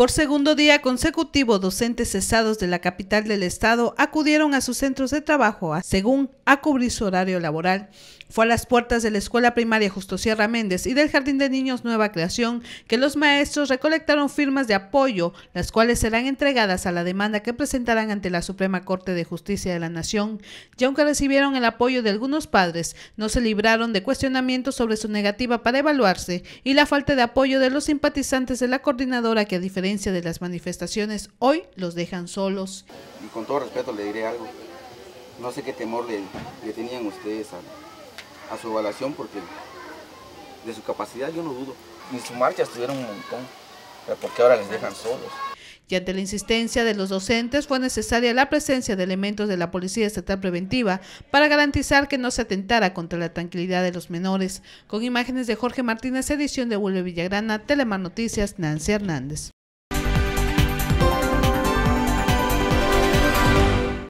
Por segundo día consecutivo, docentes cesados de la capital del estado acudieron a sus centros de trabajo, según a cubrir su horario laboral. Fue a las puertas de la Escuela Primaria Justo Sierra Méndez y del Jardín de Niños Nueva Creación que los maestros recolectaron firmas de apoyo, las cuales serán entregadas a la demanda que presentarán ante la Suprema Corte de Justicia de la Nación. Y aunque recibieron el apoyo de algunos padres, no se libraron de cuestionamientos sobre su negativa para evaluarse y la falta de apoyo de los simpatizantes de la coordinadora que a diferencia de las manifestaciones hoy los dejan solos. Y con todo respeto le diré algo. No sé qué temor le, tenían ustedes a, su evaluación porque de su capacidad yo no dudo. En su marcha estuvieron un montón, pero porque ahora les dejan solos. Y ante la insistencia de los docentes fue necesaria la presencia de elementos de la Policía Estatal Preventiva para garantizar que no se atentara contra la tranquilidad de los menores. Con imágenes de Jorge Martínez, edición de Vuelve Villagrana, Telemar Noticias, Nancy Hernández.